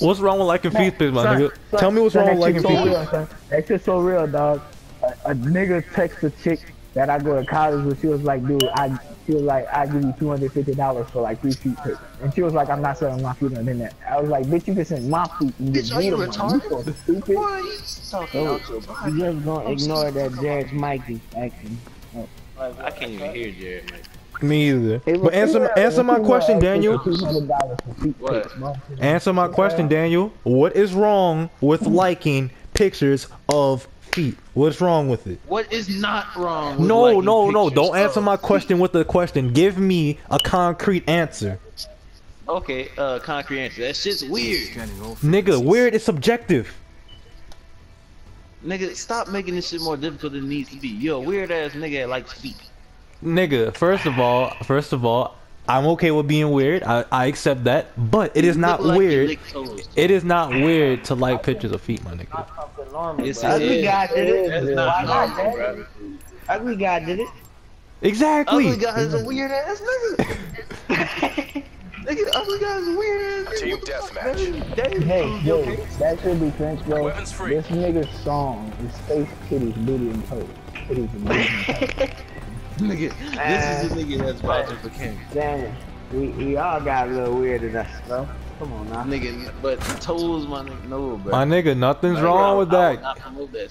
What's wrong with liking feet pics, my nigga? Son, Tell me what's son, wrong with liking shit feet pics. real, son. That shit so real, dog. A, a nigga text a chick that I go to college with. She was like, dude, I. She was like, I give you two hundred fifty dollars for like three feet pics, and she was like, I'm not selling my feet on the internet. I was like, bitch, you can send my feet and get Bitch, are me you the. You so stupid. Boy, you talking out You just gonna ignore that Jared's Mikey acting. I can't even hear Jared. man. Me either. But answer answer my question, Daniel. for $200 for feet What? Answer my question, Daniel. What is wrong with liking pictures of feet? What's wrong with it? What is not wrong? With No, no, no. Don't answer my question with a question. Give me a concrete answer. Okay, uh, concrete answer. That shit's weird. Nigga, weird is subjective. Nigga, stop making this shit more difficult than it needs to be. Yo, weird ass nigga that likes feet. Nigga, first of all, first of all, I'm okay with being weird. I, I accept that. But it is not like weird. It is not weird to like pictures of feet, my nigga. Something normal, Yes, it Ugly guy did it. That's not not, normal, man? bro. Ugly guy did it. Exactly. Ugly guy is a weird ass nigga. nigga, ugly guy is a weird ass Team nigga. deathmatch. Hey, yo, that should be French, bro. Weapons free. This nigga's song is face, titties, booty, and toes. Titties and booty and toes. Nigga, this is the nigga that's vouching for King. Damn. We, we all got a little weird in us, bro. Come on now. Nigga, but toes, my nigga, no, bro. My nigga, nothing's Like, wrong bro, with I that. not promote that.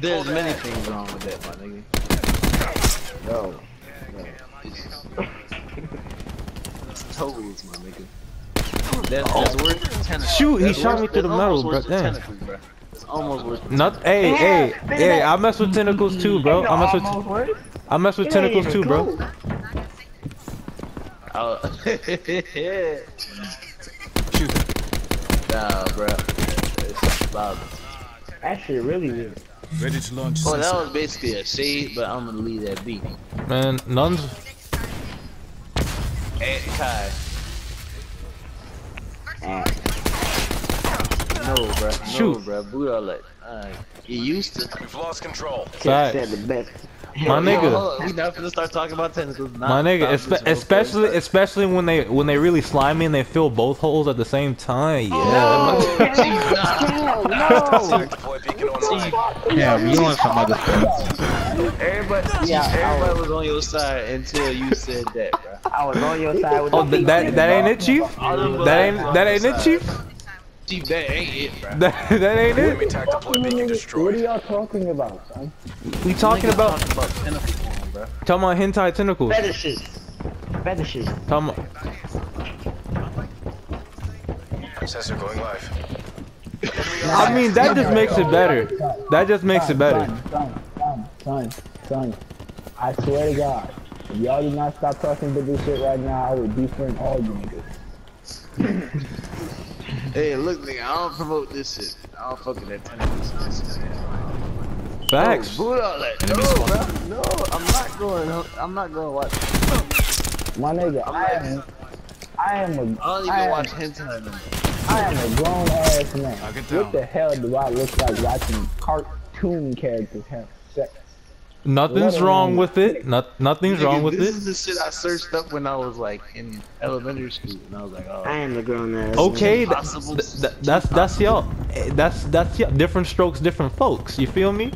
There's pulled many ahead. things wrong with that, my nigga. Yo. It's toes, my nigga. That's, that's worse than tentacles. Shoot, he shot worse- me through the that's metal, almost bro. worse than Damn. Tentacles, bro. It's almost worse than Not, hey, hey, hey, I mess with tentacles too, bro. I mess with, Almost. I mess with It tentacles even too, bro. close. Oh. nah, bro. It's about That shit really weird. Ready to launch. Oh, that was basically a shade, but I'm gonna leave that be. Man, none's. Hey, Kai. Ah. No, bro. No, Shoot. bro. Boot all that. Uh, you used to. We've lost control. Said Facts. the best. My nigga. hold We not gonna start talking about tentacles. My nigga, espe- especially especially when they when they really slimy and they fill both holes at the same time. Yeah. Deploy beacon online. Yeah, you want some other stuff. Everybody, Yeah, everybody was on your side until you said that, bro. I was on your side with Oh, the that that ain't it, chief? That ain't that ain't it, chief? Chief, that ain't it, bro. That that ain't Enemy it. attack deploy beacon What are y'all talking about, son? We talking about Talking about tentacles, bro. talking about hentai tentacles. Fetishes. Fetishes. Talking about, Sensor going live. I mean, that just makes it better. That just makes it better. Son, son, son, son, son. I swear to God, if y'all do not stop talking to this shit right now, I will defriend all you niggas. Hey, look, nigga, I don't promote this shit. I don't fuck with that tentacles. Facts. Oh, boot all that. No, bro. No, I'm not going. I'm not going to watch. My nigga, I am, I am a, I don't even I watch hentai no. I am a grown ass man. What the hell do I look like watching cartoon characters have sex? Nothing's wrong with it. Not nothing's wrong Nigga, with this is the shit I searched up when I was like in elementary school, and I was like, oh. I am the grown ass. Okay, th- th- th- that's that's y'all. eh, That's that's y'all. Different strokes, different folks. You feel me?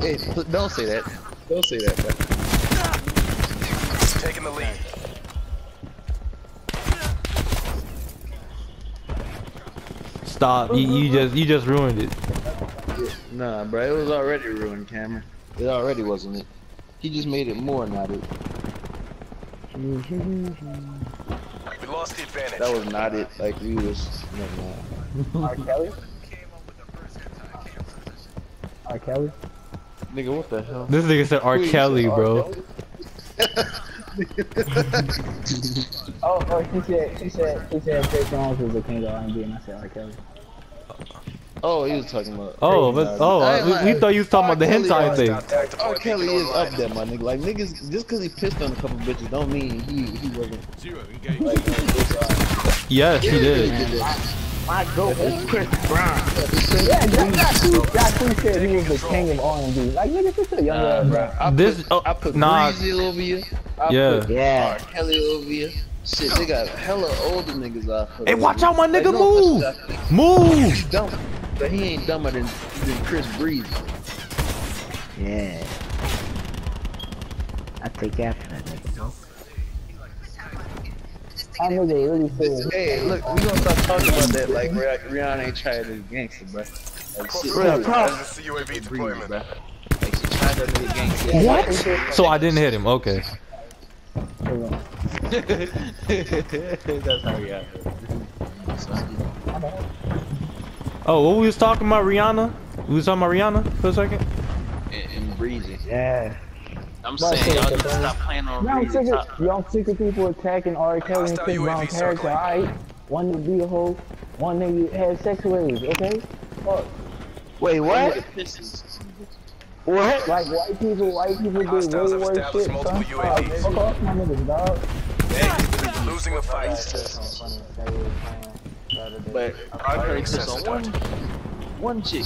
Hey, don't say that. Don't say that, bro. Taking the lead. Stop. You, you just you just ruined it. Nah, bro, it was already ruined, Cameron. It already wasn't it. He just made it more, not it. We lost the advantage. That was not it. Like we was. Never mind. R. Kelly? R. Kelly? Nigga, what the hell? This nigga said R. Please, Kelly, R. bro. Kelly? Oh, oh, she said, she said, she said Trey Songz was the king of R&B, and I said R. Kelly. Oh, he was talking about. Oh, but oh, I uh, ain't we, we thought you was talking about the R. Kelly hentai thing. Attack deploy R. Kelly is up there, my nigga. Like niggas, just cause he pissed on a couple bitches, don't mean he he wasn't. zero. Yes, he did. My goat is Chris Brown. Yeah, Jack, Jack, Jack, Jack said he was the king of R&B. Like, nigga, this is a young Nah, ass bro. man. I This- put, oh, I put nah. Breezy over you. I Yeah. put Yeah. R. Kelly over you. Shit, they got hella older niggas out here. Hey, watch out, my nigga, no move! Move! He's dumb, but he ain't dumber than, than Chris Breeze. Yeah. I take after that nigga, no? That nigga really said. Hey, look, we gonna stop talking about that like Rih- Rihanna ain't trying to a gangster, bro. Like shit, Real talk. bro. This is the UAV deployment. bro. Like she tried that nigga gangster. What? So I didn't hit him. Okay. That's how we got Oh, what we was talking about Rihanna? We was talking about Rihanna for a second. and, and breezy. Yeah. I'm But- saying y'all need to stop playing on Y'all breezy. sick of y'all sick of people attacking R. Kelly and Hostile Chris Brown character. circling. Alright, one to be a hoe, one nigga had sex with, okay? Fuck. Wait, what? What? Like white people, white people do way worse shit, son. Fuck off my niggas, dog. Hey, Losing the fight. But I heard kiss on one, one chick.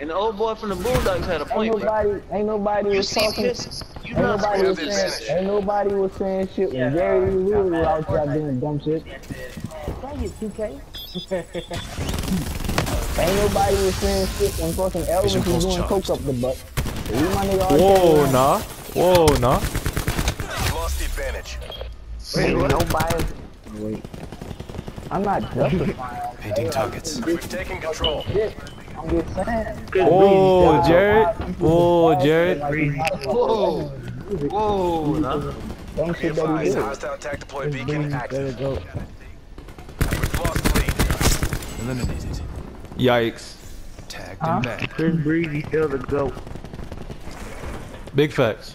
And the old boy from the Boondocks had a Ain't point, bro. nobody, ain't nobody You was see talking. kiss? You Ain't nobody was saying, advantage. ain't nobody was saying shit when Gary Lee was out there doing dumb shit. Dang it, TK. ain't nobody was saying shit when fucking Elvis was doing coke up the butt. Leave my nigga Whoa, Kelly nah. Whoa, nah. Lost the advantage. Wait, nobody. Wait. I'm not justifying. Painting targets. We've taken control. I'm just saying. Whoa, Jared. Whoa, Jared. Whoa. Whoa, nah. Dumb Be shit that he did. hostile attack deployed beacon active. we go. We've lost lead. Eliminated. Yikes. Tagged Huh? and back. Chris Breezy still the GOAT. Big facts.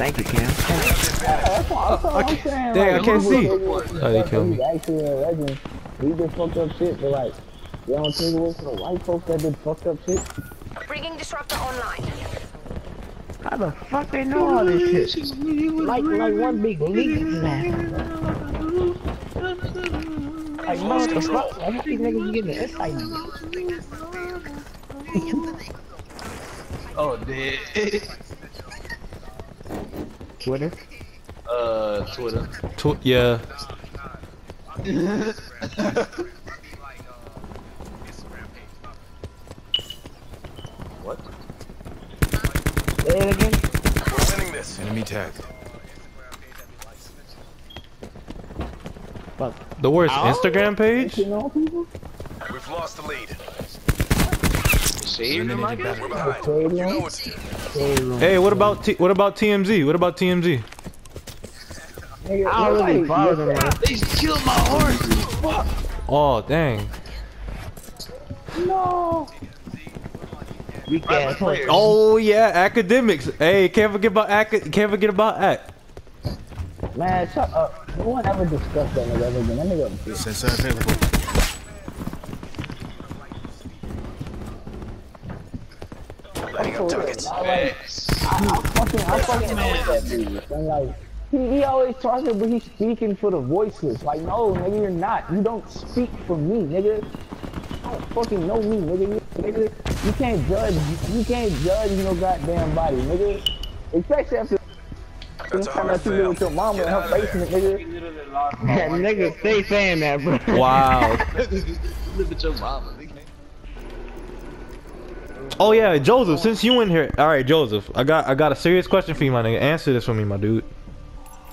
Eyes on. Thank you, Cam. That's what I'm saying. Dang, I can't see. Oh, they killed me. Actually a legend. He did fucked up shit, but like, you don't think it was for the white folks that did fucked up shit? Bringing disruptor online. How the fuck they know all this shit? Like, like one big leak, man. Like, what the fuck? Like, these niggas getting the insight. Oh, dead. Twitter? uh, Twitter. Tw- yeah. What? Say it again. We're winning this. Enemy tagged. The worst Instagram page? You know, people? We've lost the lead. Saved him, I guess? We're behind. You again. know it's Hey, what about T- what about TMZ? What about TMZ? Nigga, I don't really follow them, man. They killed my horse. Oh, dang. No. Weak Private ass players. Oh yeah, academics. Hey, can't forget about ac- can't forget about act. Man, shut up. No one ever discussed that nigga ever again. That nigga. Sensor available. Up targets. I like, I, I fucking, I fucking know that dude. And like, he, he always talking, but he's speaking for the voiceless. Like, no, nigga, you're not. You don't speak for me, nigga. You don't fucking know me, nigga. You, nigga, you can't judge. You can't judge no goddamn body, nigga. Especially after That's a time hard that you with your mama Get and her out of face in there. it, nigga. That nigga stay saying that, bro. Wow. Look at your mama. Nigga. Oh yeah, Joseph. Since you in here, all right, Joseph. I got I got a serious question for you, my nigga. Answer this for me, my dude.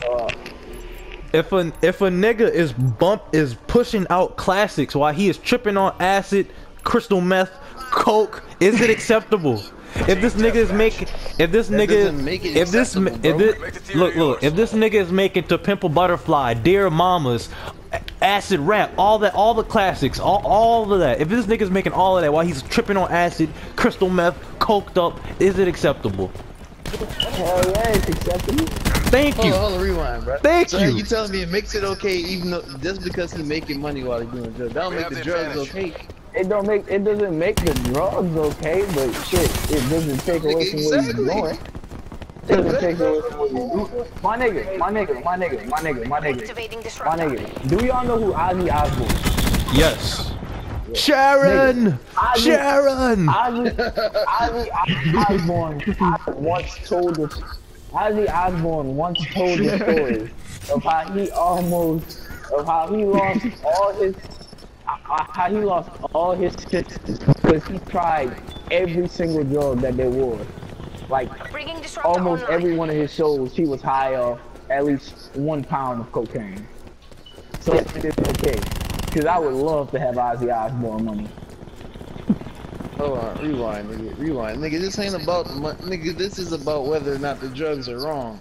Uh. If a if a nigga is bump is pushing out classics while he is tripping on acid, crystal meth, coke, is it acceptable? If this nigga is making, if this nigga, make it if this, acceptable, if this, Make the theory look, look, if this nigga is making To Pimp a Butterfly, Dear Mamas, Acid Rap, all that, all the classics, all, all of that. If this nigga's making all of that while he's tripping on acid, crystal meth, coked up, is it acceptable? Hell yeah, it's acceptable. Thank Hold you. on, hold on, rewind, bro. Thank so you. you telling me it makes it okay even though just because he's making money while he's doing drugs? That don't We make the the drugs advantage. okay. It don't make it doesn't make the drugs okay, but shit, it doesn't take away from what he's Exactly. It doesn't take away from what he's doing. My nigga, my nigga, my nigga, my nigga, my nigga, my nigga. Do y'all know who Ozzy Osbourne? Yes. Sharon! Sharon! Ozzy, Ozzy Osbourne once told us Ozzy Osbourne once told the story of how he almost, of how he lost all his, uh, how he lost all his sisters because he tried every single drug that there was. Like almost online. every one of his shows, he was high off at least one pound of cocaine. So it's okay, because I would love to have Ozzy Osbourne money. Hold on, rewind, nigga, rewind, nigga. This ain't about the nigga. This is about whether or not the drugs are wrong.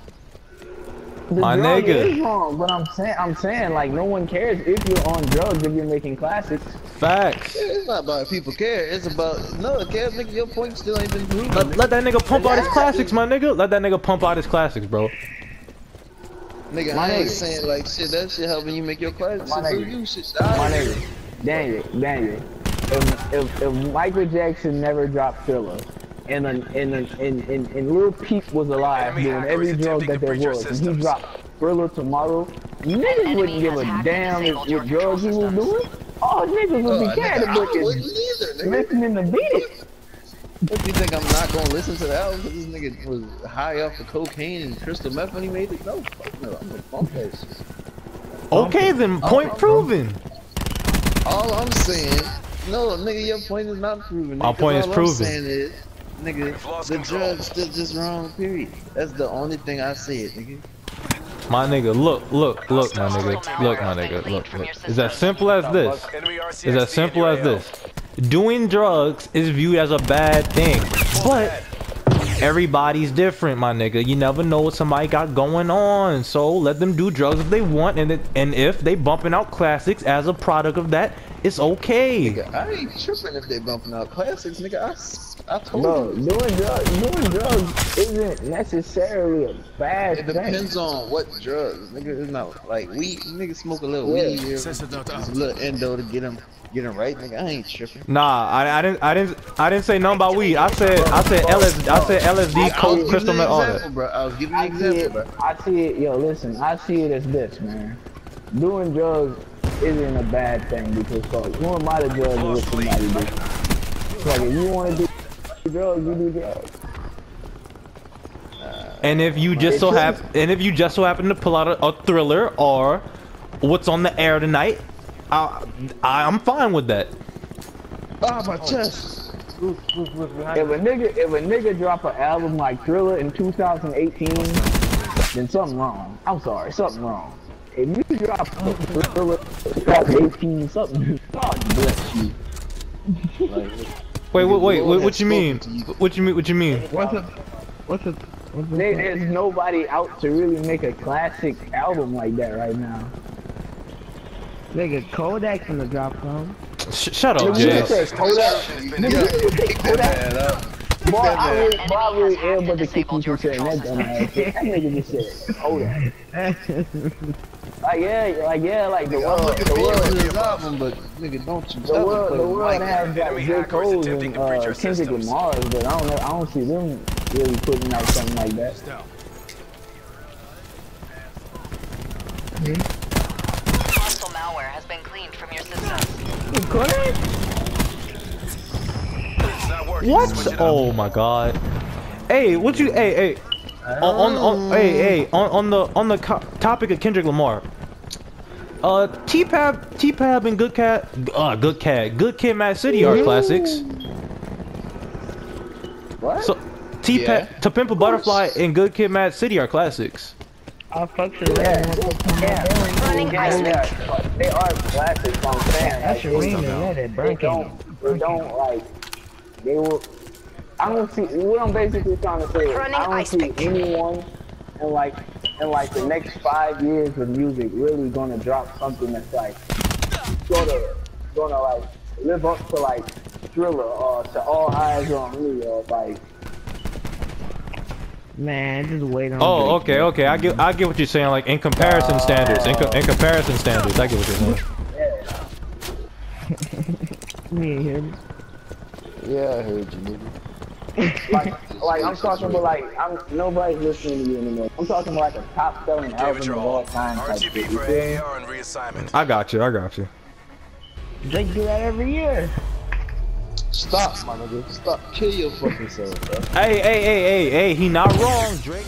The My drug nigga. is wrong, but I'm saying, I'm saying, like no one cares if you're on drugs if you're making classics. Facts. It's not about if people care. It's about no, it cares, nigga. Your point still ain't been proven. Let, let that nigga pump out his classics, my nigga. Let that nigga pump out his classics, bro. Nigga, My I ain't nigga. saying like shit. That shit helping you make your class. My nigga. you shit. My I- nigga, Daniel, Daniel. If, if, if Michael Jackson never dropped Thriller, and and and and, and, and Lil Peep was alive Enemy doing hacker every drug that there was, and he dropped Thriller tomorrow, niggas wouldn't give a damn if your what drugs he was doing. Oh, niggas would Uh, be caring nigga, I about wouldn't this. either, nigga. Listening to beat it. What you think I'm not gonna listen to the album because this nigga was high off of cocaine and crystal meth when he made it? No, fuck no. I'm gonna bump that shit. Okay, then point proven. All I'm saying, no, nigga, your point is not proven. My nigga, 'cause point is all proven. I'm saying is, nigga, the drugs still just wrong. Period. That's the only thing I said, nigga. My nigga, look, look, look, my nigga, look, my nigga, look, look. It's as simple as this. Enemy RCXD It's as simple as this. Doing drugs is viewed as a bad thing, but everybody's different, my nigga. You never know what somebody got going on, so let them do drugs if they want, and and if they bumping out classics as a product of that, it's okay. Nigga, I ain't tripping if they bumping out classics, nigga. I, I told Bro, you. doing drugs, doing drugs isn't necessarily a bad It thing. depends on what drugs, nigga. It's not like weed. Nigga smoke a little Yeah. weed here, just a little endo to get him, get him right, nigga. I ain't tripping. Nah, I, I didn't, I didn't, I didn't say nothing about weed. I said, I said LSD, I said LSD, I was coke, giving crystal an meth, all example, that. bro. I was giving an example, it. bro. I see it. Yo, listen. I see it as this, man. Doing drugs isn't a bad thing because fuck, who am I to judge what somebody do? Like, if you want to do drugs, you do drugs. And if you just so happen, and if you just so happen to pull out a, a thriller or what's on the air tonight, I, I, I'm fine with that. Ah, my chest. If a nigga, if a nigga drop an album like Thriller in 2018, then something wrong. I'm sorry, something wrong. If you drop a Thriller in 2018, something, God bless you. Like, Wait, wait, wait, wait what you mean? you. What you mean? What you mean? What's up? What's up? What's? There, there's nobody out to really make a classic album like that right now. Nigga, Kodak's gonna drop some. Sh shut up, Nigga, Jay. Kodak. Nigga, you said Kodak. Man up. Boy, I really, boy, I really am but to kick you Disabled your from saying that dumb ass shit. That nigga just said Kodak. Like yeah, like yeah, like the I'm world, the forward world, to this album, but nigga, don't you the ever world, play the with world Mike. has like J. Cole and to breach uh, Kendrick. Lamar, but I don't know, I don't see them really putting out something like that. Hostile malware has been cleaned from your systems. Kodak? It's. What? Up. Oh my god. Hey, what you? Hey, hey. On, on, on hey, hey, on, on the on the co- topic of Kendrick Lamar. Uh, T-Pab, T-Pab and Good Cat, uh, Good Cat, Good Kid, Mad City are classics. What? So, T-Pab, Yeah. To Pimp a Butterfly and Good Kid, Mad City are classics. I fucked with yeah, that. yeah, Running yeah, ice yeah, they are classics. I'm saying, That's like, your they- ring, man. That they burn don't, they don't like, they will. I don't see what I'm basically trying to say. Is Running I don't see pick. anyone in like in like the next five years of music really gonna drop something that's like gonna gonna like live up to like Thriller or to All Eyes on Me or like Man, just wait on. Oh, Drake. okay, okay. I get, I get what you're saying. Like in comparison standards, in, co- in comparison standards, I get what you're saying. yeah. You ain't hear me. Yeah, I heard you, nigga. like, like I'm talking about like I'm nobody's listening to you anymore. I'm talking about like a top selling Give album of all all. time type shit. RTB You for? AAR and reassignment. I got you. I got you. Drake do that every year. Stop, my nigga. Stop. Kill your fucking self, bro. Hey, hey, hey, hey, hey. He not wrong, Drake.